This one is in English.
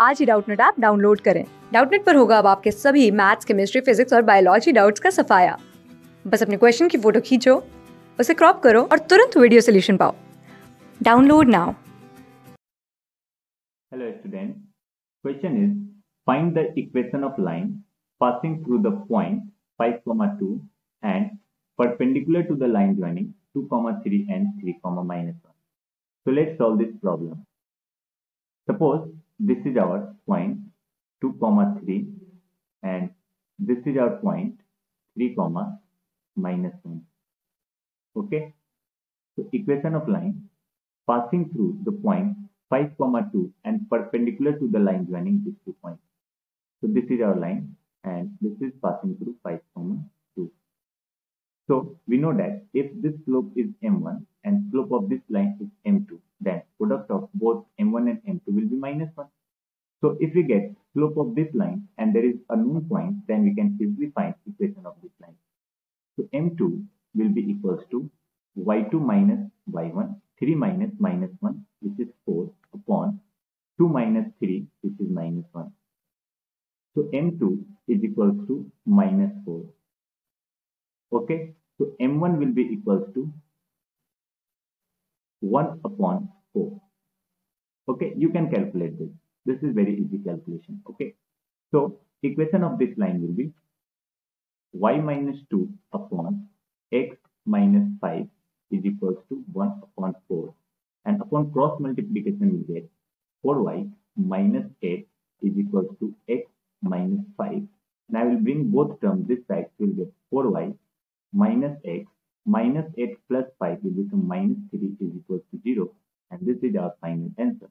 आज ही Doubtnut app download करें डाउटनेट पर होगा अब आपके सभी मैथ्स केमिस्ट्री फिजिक्स और बायोलॉजी डाउट्स का सफाया बस अपने क्वेश्चन की फ़ोटो खींचो उसे क्रॉप करो और तुरंत वीडियो सोल्यूशन पाओ download now Hello students. Question is find the equation of line passing through the point 5 comma 2 and perpendicular to the line joining 2 comma 3 and 3 comma minus 1. So let's solve this problem. Suppose this is our point 2 comma 3 and this is our point 3 comma minus 1. Okay. So equation of line passing through the point 5 comma 2 and perpendicular to the line joining these two points. So this is our line and this is passing through 5 comma 2. So we know that if this slope is m1 and slope of this line is m2 then product of both m1 and m2 will be minus 1. So if we get slope of this line and there is a known point then we can easily find equation of this line. So m2 will be equals to y2 minus y1 3 minus minus 1 which is 4 upon 2 minus 3 which is minus 1. So M2 is equals to minus 4. Okay. So M1 will be equals to 1 upon 4. Okay. You can calculate this. This is very easy calculation. Okay. So equation of this line will be y minus 2 upon x minus 5 is equals to 1 upon 4 and upon cross multiplication we get 4y minus 8 is equals to x minus 5 and I will bring both terms this side we will get 4y minus x minus 8 plus 5 will become minus 3 is equals to 0 and this is our final answer.